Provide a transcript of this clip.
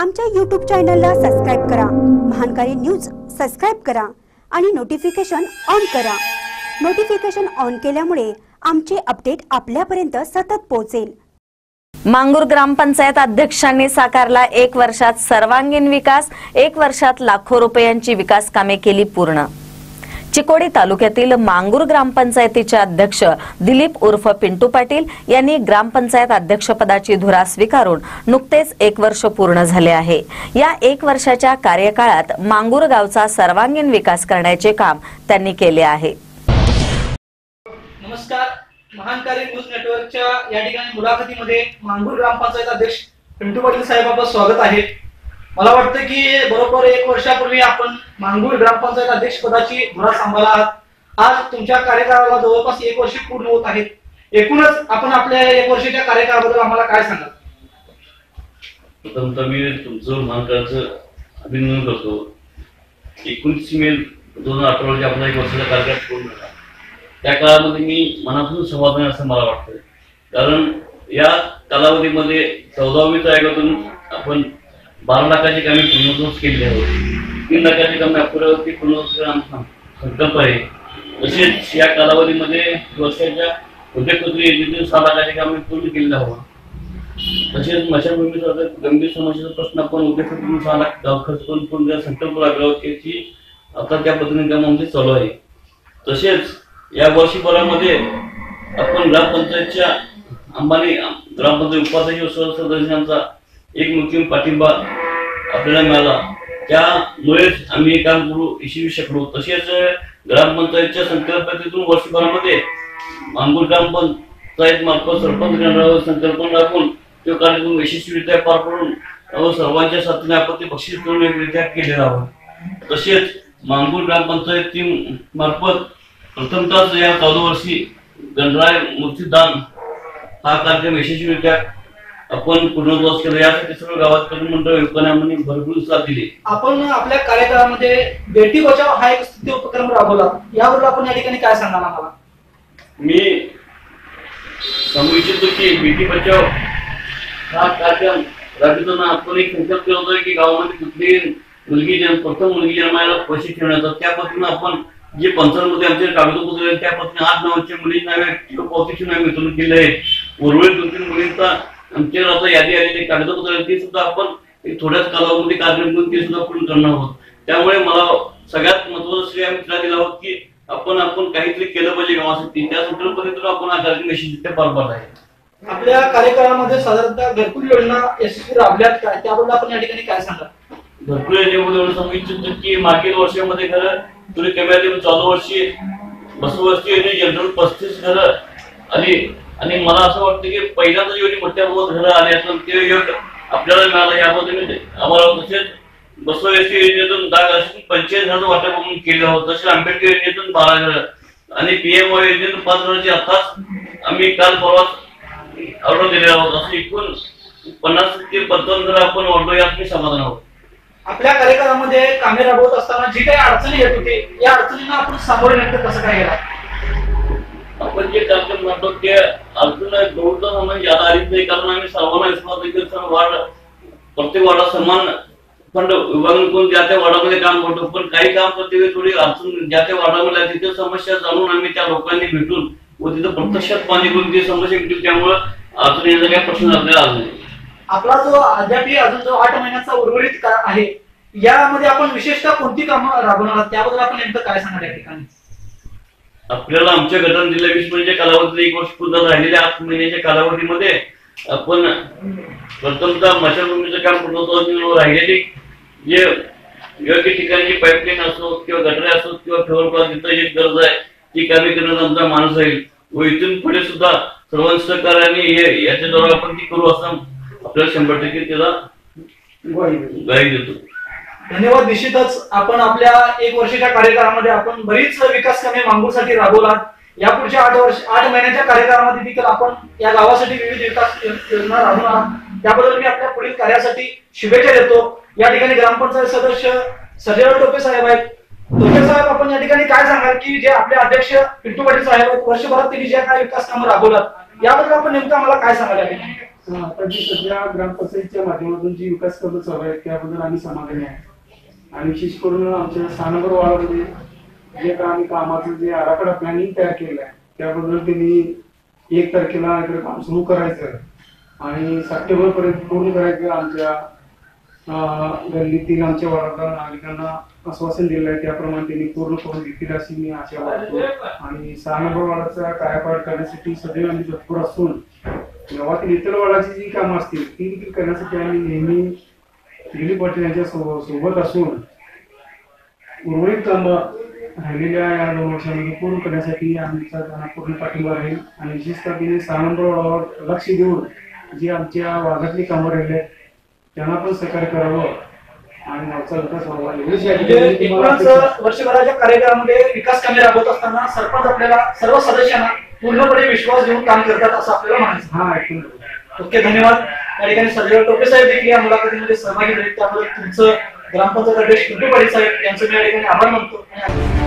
आमच्या यूट्यूब चॅनलला सबस्क्राईब करा. महानकारी न्यूज सबस्क्राईब करा आणि नोटिफिकेशन ऑन करा. नोटिफिकेशन ऑन केल्यामुळे आमचे अपडेट आपल्यापर्यंत सतत पोहोचेल. मांगूर ग्रामपंचायत अध्यक्षांनी साकारला एक वर्षात सर्वांगीण विकास एक वर्षात लाखो रुपयांची विकास कामे केली पूर्ण. चिकोडी तालुक्यातील मांगूर ग्रामपंचायतीचे अध्यक्ष दिलीप उर्फ पिंटू पाटील यांनी ग्रामपंचायत अध्यक्षपदाची धुरा स्वीकारून नुकतेच एक वर्ष पूर्ण झाले आहे. या एक वर्षाच्या कार्यकाळात मांगूर गावचा सर्वांगीण विकास करण्याचे काम त्यांनी केले आहे. नमस्कार. महानकारी न्यूज नेटवर्कच्या या ठिकाणी मुलाखतीमध्ये मांगूर ग्रामपंचायत अध्यक्ष पिंटू पाटील साहेब स्वागत आहे. मला वाटतं की बरोबर एक वर्षापूर्वी आपण मांगूर ग्रामपंचायत अध्यक्ष पदाची धुरा सांभाळा आहात. आज तुमच्या कार्यकाळाला जवळपास एक वर्ष पूर्ण होत आहेत. एकूणच आपण आपल्या एक वर्षाच्या कार्यकाळाबद्दल आम्हाला काय सांगाल? प्रथमतः मी तुमचं महाकाळाचं अभिनंदन करतो. एकोणीस मे दोन हजार अठरा रोजी आपला एक वर्षाचा कार्यकाळ पूर्ण झाला त्या काळामध्ये मी मनातून समाधान असं मला वाटतं. कारण या कालावधीमध्ये चौदावीचा आयोगातून आपण बारा लाखाची कामे पूर्णत्वच केली आहोत तीन लाखाची कामे अपुऱ्यावरती पूर्णत्व आमचा संकल्प आहे. तसेच या कालावधीमध्ये वर्षाच्या उद्योगपत्री योजनेतून सहा लाखाची कामे पूर्ण केलेली आहोत तसेच मशाभूमीचा गंभीर समस्येचा प्रश्न आपण उद्योगपत्री सहा लाख गाव खर्च करून पूर्ण संकल्प लागला आता त्या पद्धतीने कामामध्ये चालू आहे. तसेच या वर्षभरामध्ये आपण ग्रामपंचायतच्या अंबानी ग्रामपंचायत उपाध्यक्ष सदस्यांचा एक मुख्य पाठिंबा आपल्याला मिळाला. त्यामुळेच आम्ही काम करू यशस्वी शकलो. तसेच ग्रामपंचायतच्या संकल्पनेतून वर्षभरामध्ये मांगूर ग्रामपंचायत मार्फत सरपंच संकल्पना राखून तो कार्यक्रम यशस्वीरित्या पार पडून सर्वांच्या साथीने आपण ते बक्षीस करून एकरित्या केलेला आहोत. तसेच मांगूर ग्रामपंचायती मार्फत प्रथमतःच या चालू वर्षी गणराय मूर्तीदान हा कार्यक्रम यशस्वीरित्या आपण पूर्णत्वास केला. यासाठी सर्व गावात मंडळ विपण्यामध्ये भरपूर साथ दिली. आपण आपल्या कार्यकाळामध्ये बेटी बचाव हा एक स्तुती उपक्रम राबवला. याबद्दल आपण या ठिकाणी काय सांगाल आम्हाला? मी सांगू इच्छितो की बेटी बचाव हा कार्यक्रम राबविताना आपण एक संकल्प केला होता की गावामध्ये कुठलीही मुलगी जन्म प्रथम मुलगी जन्मायला पैसे ठेवण्याचा. त्या पद्धतीने आपण जे पंचांमध्ये आमचे कागदपत्र आहेत त्या पद्धतीने आठ नावाच्या मुली नावे किंवा पावतीची नावे वितरण केले आहे उर्वरित दोन तीन मुलींचा आमच्या आता यादी आलेली कागदपत्र ते सुद्धा आपण एक थोड्याच कालावधीमध्ये कार्यक्रम करून ते सुद्धा पूर्ण करणार आहोत. त्यामुळे मला सगळ्यात महत्वाचं श्रेय आम्ही तिला दिला आहोत की आपण आपण काहीतरी केलं पाहिजे गावासाठी. त्या संकल्पनेतून आपण हा कार्यक्रम यशस्वीरित्या पार पाडला आहे. आपल्या कार्यकाळामध्ये साधारणतः घरकुल योजना यशस्वी राबल्यात काय त्याबद्दल आपण या ठिकाणी काय भरपूर याच्यामध्ये एवढं सांगू इच्छितो की मागील वर्षामध्ये घरं थोडी कमी चालू वर्षी बसवर्षी आणि जनरल पस्तीस घरं आली. आणि मला असं वाटतं की पहिल्यांदा एवढी मोठ्या प्रमाणात घरं आली असून ते योग आपल्याला मिळालं यामध्ये आम्हाला तसेच बसवर्षी योजनेतून दहा असून पंचेचाळीस घराचं वाटप म्हणून केलं होतं. तसेच आंबेडकर योजनेतून बारा घरं आणि पीएम योजनेतून पाच घराची आताच आम्ही काल परवाच ऑर्डर दिलेला आहोत असं एकूण पन्नास ते पंचावन्न घरं आपण ऑर्डर यात मी समाधान आहोत. आपल्या कार्यकाळामध्ये कामे राबवत असताना जी काही अडचणी येत होती या अडचणींना आपण सामोरे नेमकं कसं काय गेला आपण जे कार्यक्रम करतो ते अडचण दौडता म्हणजे ज्यादा आलीच नाही कारण आम्ही सर्वांना विश्वास देखील सर्व प्रत्येक वार्डात समान फंड विभागून करून ज्या त्या वार्डामध्ये काम करतो पण काही काम करते वेळी थोडी अडचण ज्या त्या वाडामध्ये आहे, तिथे समस्या जाणून आम्ही त्या लोकांनी भेटून व तिथं प्रत्यक्षात पाणी करून ती समस्या मिटली त्यामुळं अडचण येण्याचा काही प्रश्न आपल्याला आला नाही. आपला जो अद्यापही अजून जो आठ महिन्याचा उर्वरित काळ आहे यामध्ये आपण विशेषतः कोणती कामं राबवणार आहात? त्याबद्दल आपण नेमकं काय सांगणार या ठिकाणी? आपल्याला आमच्या गटान दिलेल्या वीस महिन्याच्या कालावधीत एक वर्ष पूर्ण राहिलेल्या आठ महिन्याच्या कालावधीमध्ये आपण प्रथमतः मशाभूमीचं काम पूर्ण राहिलेली. जे योग्य ठिकाणी पाईपलाईन असो किंवा गटरे असो किंवा फेवर जिथं एक गरज आहे ती कामे करण्याचा आमचा माणूस राहील व इथून पुढे सुद्धा सर्वांचं सहकार्याने हे याच्याद्वारे आपण ती करू असं आपल्याला शंभर टक्के त्याला गाई देतो. धन्यवाद. निश्चितच आपण आपल्या एक वर्षाच्या कार्यकाळामध्ये आपण बरीच विकास कामे मांगूरसाठी राबवलात. यापुढच्या आठ वर्ष आठ महिन्याच्या कार्यकाळामध्ये देखील आपण या गावासाठी विविध विकास योजना राबवणार आहात. त्याबद्दल मी आपल्या पुढील कार्यासाठी शुभेच्छा देतो. या ठिकाणी ग्रामपंचायत सदस्य सर्जेराव टोपे साहेब आहेत. टोपे साहेब आपण या ठिकाणी काय सांगाल की जे आपले अध्यक्ष पिंटू पाटील साहेब आहेत वर्षभरात त्यांनी ज्या काही विकास कामं राबवलात याबद्दल आपण नेमकं आम्हाला काय सांगायला आता जी सध्या ग्रामपंचायतीच्या माध्यमातून जी विकास कामं चालू आहेत त्याबद्दल आम्ही समाधानी आहे. आणि विशेष करून आमच्या स्थानगर वार्डामध्ये जे का आम्ही कामाचं जे आराखडा प्लॅनिंग तयार केलं आहे त्याबद्दल त्यांनी एक तारखेला इकडे काम सुरू करायचं आणि सप्टेंबर पर्यंत पूर्ण करायचं. आमच्या अं, गल्लीतील आमच्या वार्डातल्या नागरिकांना आश्वासन दिलं आहे त्याप्रमाणे त्यांनी पूर्ण करून देतील अशी मी आशा वाटतो आणि सहा नंबर वार्डाचा करण्यासाठी सदैव आम्ही तत्पर असून गावातील इतर वाडाची जी कामं असतील ती देखील करण्यासाठी आम्ही नेहमी दिलीप पाटील यांच्या सोबत असून उर्वरित कामं राहिलेल्या या दोन वर्षामध्ये पूर्ण करण्यासाठी आमचा त्यांना पूर्ण पाठिंबा राहील. आणि विशेषतः नंबर वार्डावर लक्ष देऊन जी आमच्या वार्डातली कामं राहिली आहेत त्यांना पण सहकार्य करावं. आणि गावचा विकास व्हावा वर्षभराच्या कार्यक्रमामध्ये विकास कामे राबवत असताना सरपंच आपल्याला सर्व सदस्यांना पूर्णपणे विश्वास देऊन काम करतात असं आपल्याला म्हणायचं. हा. ओके धन्यवाद. या ठिकाणी सर्जेराव टोपे साहेब देखील या मुलाखतीमध्ये सहभागी झाले त्याबद्दल तुमचं ग्रामपंचायत अध्यक्ष पिंटू पाटील साहेब यांचं मी या ठिकाणी आभार मानतो. आणि